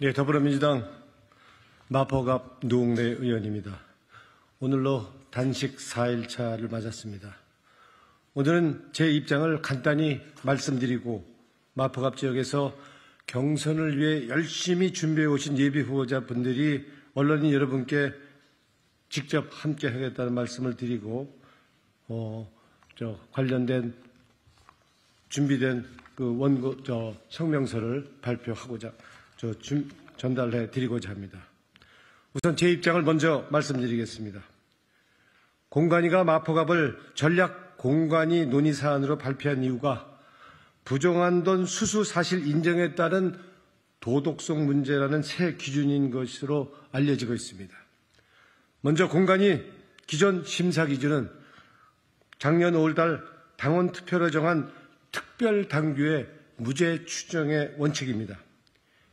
네, 더불어민주당 마포갑 노웅래 의원입니다. 오늘로 단식 4일차를 맞았습니다. 오늘은 제 입장을 간단히 말씀드리고 마포갑 지역에서 경선을 위해 열심히 준비해 오신 예비 후보자분들이 언론인 여러분께 직접 함께 하겠다는 말씀을 드리고 어, 저 관련된 준비된 그 원고 저 성명서를 발표하고자 저 준, 전달해 드리고자 합니다. 우선 제 입장을 먼저 말씀드리겠습니다. 공관위가 마포갑을 전략 공관위 논의 사안으로 발표한 이유가 부정한 돈 수수 사실 인정에 따른 도덕성 문제라는 새 기준인 것으로 알려지고 있습니다. 먼저 공관위 기존 심사 기준은 작년 5월달 당원 투표로 정한 특별 당규의 무죄 추정의 원칙입니다.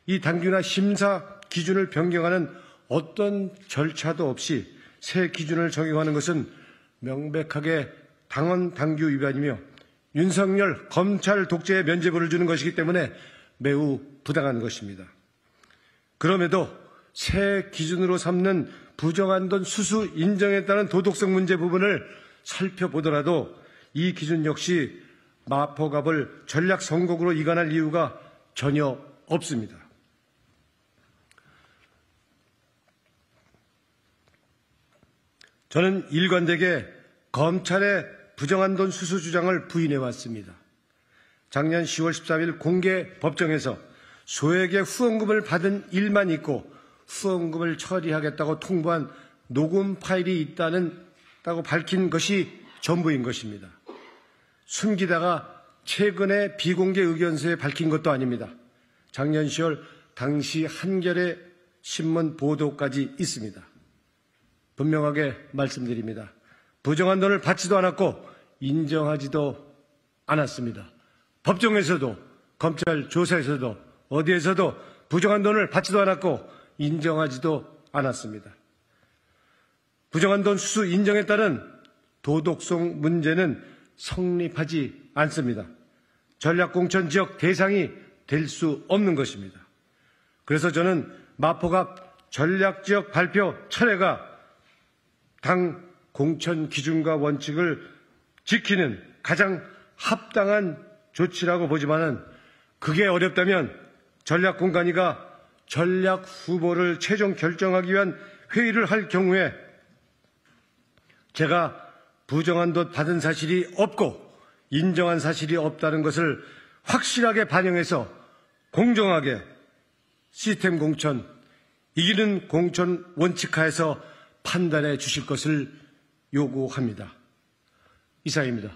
이 당규나 심사 기준을 변경하는 어떤 절차도 없이 새 기준을 적용하는 것은 명백하게 당원 당규 위반이며 윤석열 검찰 독재의 면죄부를 주는 것이기 때문에 매우 부당한 것입니다. 그럼에도 새 기준으로 삼는 부정한 돈 수수 인정에 따른 도덕성 문제 부분을 살펴보더라도 이 기준 역시 마포갑을 전략 선곡으로 이관할 이유가 전혀 없습니다. 저는 일관되게 검찰의 부정한 돈 수수 주장을 부인해 왔습니다. 작년 10월 13일 공개 법정에서 소액의 후원금을 받은 일만 있고 후원금을 처리하겠다고 통보한 녹음 파일이 있다는 다고 밝힌 것이 전부인 것입니다. 숨기다가 최근에 비공개 의견서에 밝힌 것도 아닙니다. 작년 10월 당시 한겨레 신문 보도까지 있습니다. 분명하게 말씀드립니다. 부정한 돈을 받지도 않았고 인정하지도 않았습니다. 법정에서도 검찰 조사에서도 어디에서도 부정한 돈을 받지도 않았고 인정하지도 않았습니다. 부정한 돈 수수 인정에 따른 도덕성 문제는 성립하지 않습니다. 전략공천 지역 대상이 될 수 없는 것입니다. 그래서 저는 마포갑 전략지역 발표 철회가 당 공천 기준과 원칙을 지키는 가장 합당한 조치라고 보지만은 그게 어렵다면 전략 공간위가 전략 후보를 최종 결정하기 위한 회의를 할 경우에 제가 부정한 돈 받은 사실이 없고 인정한 사실이 없다는 것을 확실하게 반영해서 공정하게 시스템 공천, 이기는 공천 원칙하에서 판단해 주실 것을 요구합니다. 이상입니다.